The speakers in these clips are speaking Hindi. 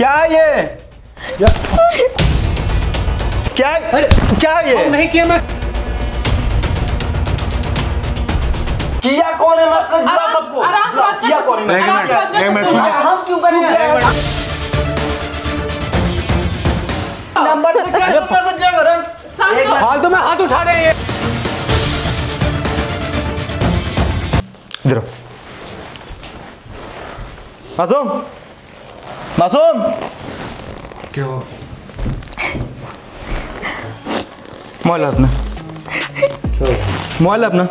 क्या ये? क्या अरे क्या ये? नहीं किया मैं किया कौन है मैं सच बता सबको किया कौन है? एक मैं मिनट हम क्यों करेंगे नंबर से कैसे मैसेज जाएगा रे एक मिनट फालतू में हाथ उठा रहे हैं ये। इधर आओ। मासूम। क्या हुआ? मोबाइल अपना। मोबाइल अपना।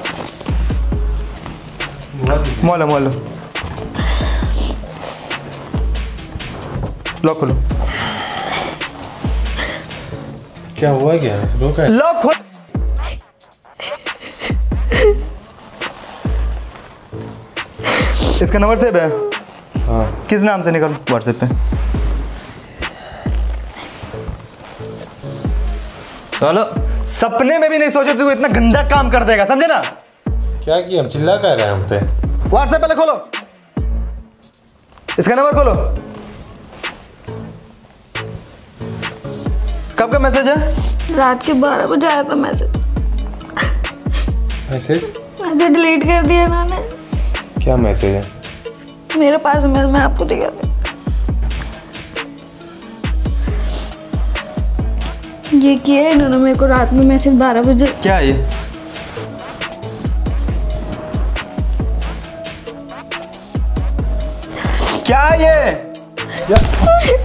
मोबाइल मोबाइल लॉक खोलो। क्या हुआ क्या? रोका है? लॉक खोल। इसका नंबर सेव है। हाँ किस नाम से निकल? व्हाट्सएप पे। चलो सपने में भी नहीं सोचे तू इतना गंदा काम कर देगा समझे ना? क्या किया? हम चिल्ला कर रहे हैं हम पे। व्हाट्सएप पहले खोलो। इसका नंबर खोलो। कब का मैसेज है? रात के बारह बजे आया था मैसेज। मैसेज? मैसेज डिलीट कर दिया इन्होंने। क्या मैसेज है? मेरे पास मैं मैं आपको दिखा दी। ये किया है इन्होंने मेरे को रात में मैसेज बारह बजे क्या है ये? क्या ये?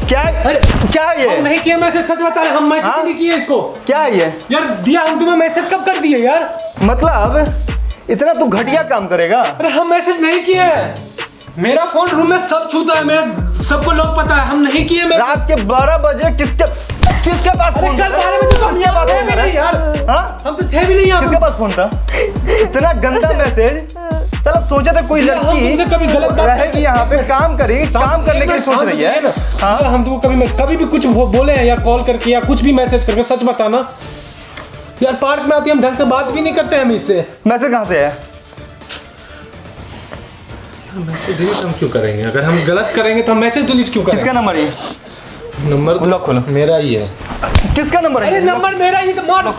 क्या अरे! क्या है ये नहीं किया मैसेज सच बता रहे हम मैसेज हाँ? नहीं किए इसको। क्या ये? यार दिया हम तुम्हें मैसेज कब कर दिए यार? मतलब इतना तू घटिया काम करेगा। अरे हम मैसेज नहीं किए। हैं मेरा फ़ोन रूम में सब छूता है मेरा सबको लोग पता है हम नहीं किए मैं रात के 12 बजे किसके किसके पास अरे फ़ोन कल था? बारह बजे तो किसके पास फ़ोन था? यार। हाँ? हम तो थे भी नहीं यहाँ किसके पास फ़ोन था? इतना गंदा मैसेज चलो सोचा था कोई लड़की कभी गलत बात रहेगी यहाँ पे काम करेगी काम करने के लिए सोच रही है। हाँ? हम तुमको कभी मैं कभी भी कुछ बोले हैं या कॉल करके या कुछ भी मैसेज करके सच बताना। यार पार्क में आती हम ढंग से बात भी नहीं करते हम इससे। मैसेज कहाँ से है? मैसेज डिलीट हम क्यों करेंगे? अगर हम गलत करेंगे तो हम मैसेज डिलीट क्यों किसका नंबर है? नंबर तो खोलो। मेरा ही है। किसका नंबर है? अरे नंबर मेरा ही तो मार।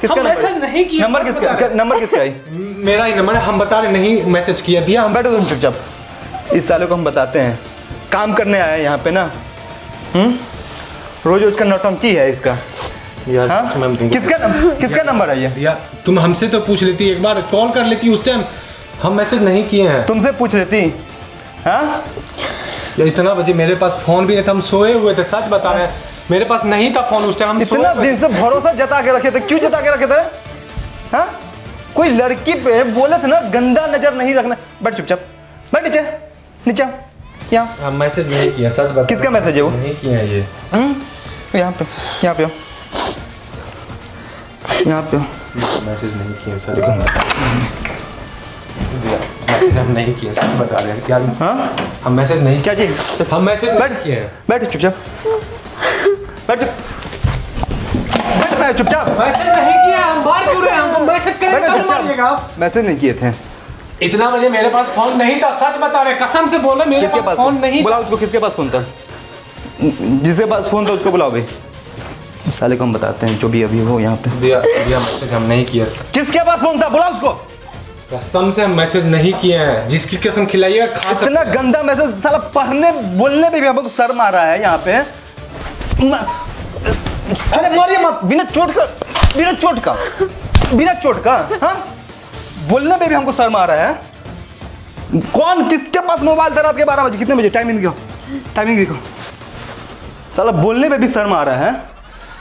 किसका नंबर मैसेज नहीं किए, नंबर किसका नंबर किसका है? मेरा ही नंबर है हम बता रहे नहीं मैसेज किया दिया हम बैठो तुम चुपचाप। इस सालों को हम बताते हैं। काम करने आए हैं यहाँ पे ना। हम्म? रोज रोज का नौटंकी है इसका। यार हाँ? किसका नंबर किसका नंबर है ये? तुम हमसे तो पूछ लेती एक बार कॉल कर लेती उस टाइम हम मैसेज नहीं किए हैं। तुमसे पूछ लेती हाँ? इतना बजे मेरे पास फ़ोन भी नहीं था हम सोए हुए थे सच बता रहे हैं। मेरे पास नहीं था फ़ोन उस टाइम हम इतना दिन से भरोसा जता के रखे थे क्यों जता के रखे थे हाँ? कोई लड़की पे बोले थे ना गंदा नज़र नहीं रखना। बैठ चुपचाप बैठ नीचे नीचे यहाँ। मैसेज नहीं किया सच बता किसका मैसेज है वो? नहीं किया ये। हम्म, यहाँ पे यहाँ पे यहाँ पे मैसेज नहीं किए सच मैसेज हम नहीं किए सच बता रहे हैं। क्या हाँ? हम मैसेज नहीं क्या चीज़ हम मैसेज बैठ किए बैठ चुपचाप बैठ चुप। बैठ रहा चुपचाप मैसेज नहीं किया हम बाहर क्यों रहे? हमको मैसेज आप। मैसेज नहीं किए थे। इतना बजे मेरे पास फ़ोन नहीं था सच बता रहे कसम से बोले मेरे किसके पास फ़ोन नहीं बुलाओ उसको किसके पास फ़ोन था? जिसके पास फ़ोन था उसको बुलाओ भाई। साले को हम बताते हैं जो भी अभी हो यहाँ पे। दिया दिया मैसेज हम नहीं किया किसके पास फ़ोन था? बुलाओ उसको। कसम से हम मैसेज नहीं किए हैं। जिसकी कसम खिलाइएगा खा इतना गंदा मैसेज साला पढ़ने बोलने में भी हमको शर्म आ रहा है यहाँ पे। अरे मारिए मत बिना चोट का बिना चोट का बिना चोट का हाँ? बोलने में भी हमको शर्म आ रहा है। कौन किसके पास मोबाइल था रात के बारह बजे? कितने बजे? टाइमिंग दिखाओ। टाइमिंग दिखाओ। साला बोलने में भी शर्म आ रहा है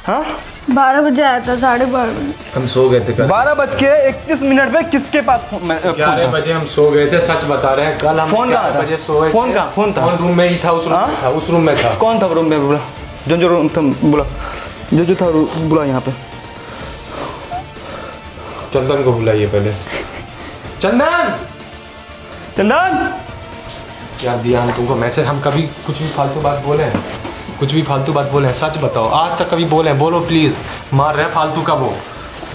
हाँ? बारह बजे आया था साढ़े बारह बजे। हम सो गए थे कल। बारह बज के इकतीस मिनट पे किसके पास फ़ोन मैं- फ़ोन ग्यारह बजे हम सो गए थे सच बता रहे हैं कल हम फ़ोन कहाँ 11 था? बजे सोए फ़ोन थे। कहाँ? फ़ोन था? फ़ोन रूम में ही था? उस रूम हाँ? था उस रूम में था। कौन था रूम में? बोला। जो जो रूम था बोला। जो जो था बोला यहाँ पे। चंदन को बुलाइए पहले। चंदन! चंदन! यार दिया हम तुमको? मैसेज हम कभी कुछ भी फालतू बात बोले हैं? कुछ भी फालतू बात बोले सच बताओ। आज तक कभी बोले बोलो प्लीज़ मार रहे फालतू का वो।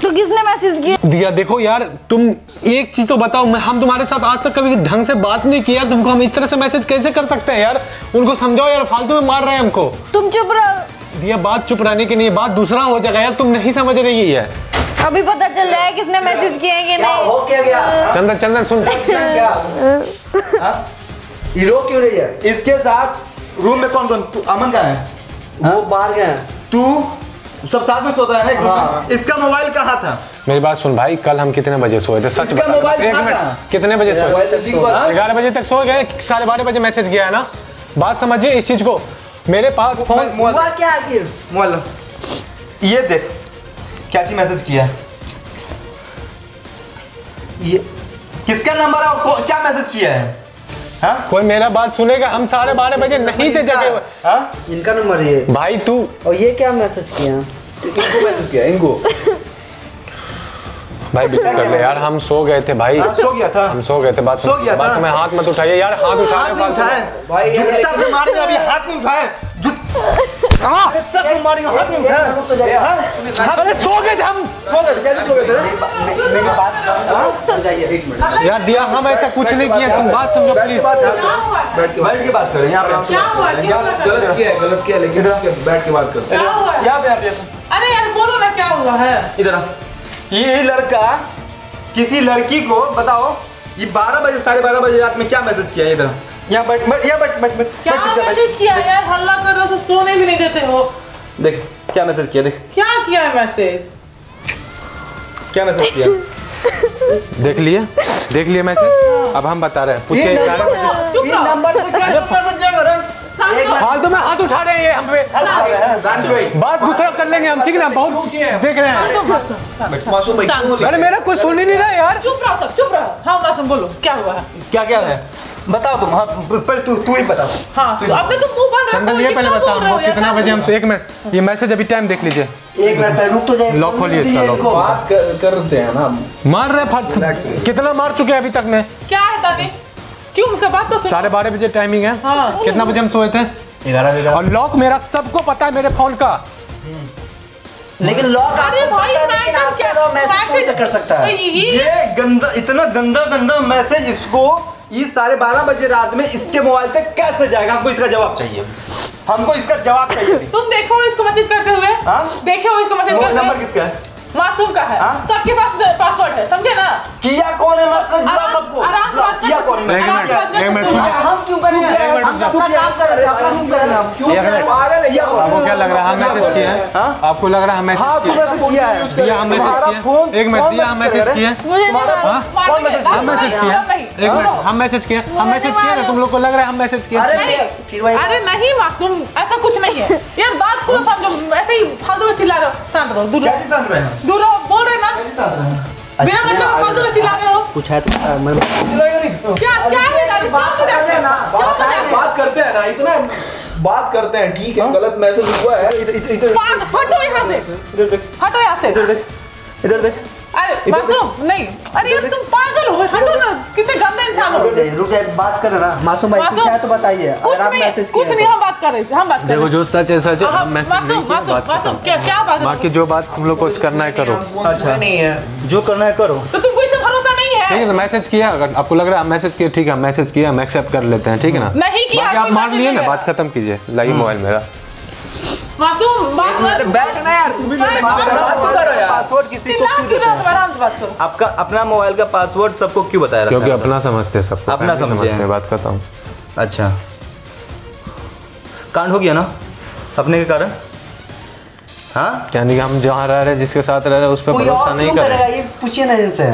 तो किसने मैसेज किया? दिया देखो यार तुम एक चीज़ तो बताओ मैं हम तुम्हारे साथ आज तक कभी ढंग से बात नहीं की यार तुमको हम इस तरह से मैसेज कैसे कर सकते हैं यार? उनको समझाओ यार फालतू में मार रहे हैं हमको। तुम चुप रहो। दिया बात चुप रहने की नहीं बात दूसरा हो जाएगा यार तुम नहीं समझ रही है। अभी पता चल जाएगा किसने मैसेज किया है कि नहीं। हो क्या गया? चंदन चंदन सुन। क्या? हाँ? ये रो क्यों रही है? इसके साथ रूम में कौन कौन तू अमन का है? वो बाहर गए हैं। तू सब साथ में सोता है? हाँ। इसका मोबाइल कहाँ था? मेरी बात सुन भाई कल हम कितने बजे सोए थे? सच बता एक मिनट। कितने बजे सोए? मोबाइल ग्यारह बजे तक सो गए साढ़े बारह बजे मैसेज किया है ना? बात समझिए इस चीज़ को। मेरे पास फ़ोन हुआ क्या आखिर? मोबाइल ये देख क्या चीज़ मैसेज किया ये किसका नंबर है और क्या मैसेज किया है? हाँ? कोई मेरा बात सुनेगा? हम साढ़े बारह बजे नहीं थे जगह हाँ? इनका नंबर ये। भाई तू और ये क्या मैसेज किया? इनको मैसेज किया इनको। भाई बिल्कुल कर ले यार हम सो गए थे भाई। आ, सो गया था। हम सो गए थे बात सो गया बात था। में हाथ मत उठाइए यार हाथ उठाए हाथ नहीं फालतू में। उठाए भाई, जूता से मारने अभी हाथ नहीं उठाए। से मारेंगे हाथ नहीं तो। हाँ, हाथ अरे सो गए थे हम। सो गए थे, कैसे सो गए थे? मेरी बात जाइए यार दिया हम ऐसा कुछ नहीं किया तुम बात समझो प्लीज़ बैठ के बैठ के बात करें यहाँ पे क्या हुआ? क्यों लगा? गलत किया है गलत किया है, लेकिन बैठ के बात करते क्या हुआ? यहाँ पे अरे यार बोलो ना क्या हुआ है? इधर आओ। ये लड़का किसी लड़की को बताओ ये 12 बजे साढ़े बारह बजे रात में क्या मैसेज किया इधर यहाँ बैठ बैठ यहाँ बैठ बैठ बैठ क्या बैठ मैसेज किया यार? हल्ला कर रहे हो सोने भी नहीं देते हो। बैठ। देख क्या मैसेज किया देख। क्या किया मैसेज क्या मैसेज किया? देख लिए देख लिए मैसेज अब हम बता रहे हैं। चुप नंबर। फालतू में हाथ उठा रहे हैं ये हम पे। बात दूसरा कर लेंगे हम ठीक है ना? बहुत देख रहे हैं। अरे मेरा कोई सुन ही नहीं रहा यार। चुप रहो सब चुप रहो। हाँ मासूम बोलो क्या हुआ? है क्या क्या है? बताओ तुम हाँ पहले तू तू ही बता हाँ तो आपने तो मुँह बंद रखा चंदन ये पहले बताओ यार? कितना बजे हम एक मिनट ये मैसेज अभी टाइम देख लीजिए। एक मिनट पहले रुक तो जाइए लॉक खोलिए इसका लॉक बात कर, करते हैं ना मार रहे फट कितना मार चुके हैं अभी तक में क्या है दादी क्यों उसका बात तो सुनो। साढ़े बारह बजे टाइमिंग है। हाँ। कितना बजे हम सोए थे? ग्यारह बजे और लॉक मेरा सबको पता है मेरे फ़ोन का। लेकिन लॉक अरे भाई मैसेज आप क्या? मैसेज से कर सकता है? ये गंदा इतना गंदा गंदा मैसेज इसको ये साढ़े बारह बजे रात में इसके मोबाइल से कैसे जाएगा? हमको इसका जवाब चाहिए। हमको इसका जवाब चाहिए। तुम देखो इसको मैसेज करते हुए। हाँ? देखो इसको मैसेज नंबर किसका है? मासूम का है। हाँ? सबके पास पासवर्ड है समझे ना? किया कौन है मैसेज बुला सबको? आराम से बात कर किया कौन है? एक मिनट कर हो। हम क्यों करेंगे एक मिनट हम अपना काम कर रहे हैं अपना क्यों कर रहे हैं। हम क्यों पागल है किया कौन आपको क्या लग रहा है? हम मैसेज किए हैं? हाँ? आपको लग रहा है हम हाँ मैसेज तू किए मैसेज किया है। दिया हम मैसेज किए एक मिनट दिया हम मैसेज किए रहा मुझे नहीं पता। हाँ? कौन मैसेज- हम मैसेज किए एक मिनट हम मैसेज किए हम मैसेज किए ना तुम लोग को लग रहा है हम मैसेज किए अरे नहीं। फिर अरे नहीं मासूम ऐसा कुछ नहीं है यार बात को समझो ऐसे ही फालतू में चिल्ला रहे हो शांत रहो दूर। रहे दूर बोल रहे ना हैं बिना मतलब फालतू में चिल्ला रहे हो कुछ है तो मैं चिल्लाएगा नहीं क्या क्या है दादी बात हो करते हैं ना इतना बात करते हैं ठीक है गलत मैसेज हुआ है इधर इधर हटो यहाँ से इधर देख हटो यहाँ से इधर देख इधर देख अरे मासूम नहीं। अरे यार तुम पागल हो हटो ना कितने गंदे इंसान हो। रुक जाइए बात कर रहे हैं ना मासूम भाई कुछ है तो बताइए कुछ आप नहीं मैसेज कुछ नहीं हम बात कर रहे थे हम बात देखो जो सच है सच है हाँ, हम मैसेज नहीं मासूम मासूम मासूम क्या क्या बात बाकी जो बात तुम लोग को करना है करो। अच्छा। नहीं है। जो करना है करो। तो तुमको इससे भरोसा नहीं है? ठीक है है तो मैसेज किया अगर आपको लग रहा है मैसेज किया ठीक है मैसेज किया हम एक्सेप्ट कर लेते हैं ठीक है ना? नहीं किया, बाकी आप कोई मान लिए ना बात खत्म कीजिए लाइए मोबाइल मेरा। मासूम बात कर बैठ ना यार तू भी बात करो यार। पासवर्ड किसी को क्यों देते हो? आराम से बात करो। आपका अपना मोबाइल का पासवर्ड सबको क्यों बताया क्योंकि अपना समझते हैं सबको अपना समझते हैं। हैं। बात खत्म। अच्छा। कांड हो गया ना? अपने के कारण? हाँ? यानी कि हम जहाँ रह रहे हैं जिसके साथ रह रहे हैं उस पर भरोसा नहीं कर। करेगा? रहे ये पूछिए ना इनसे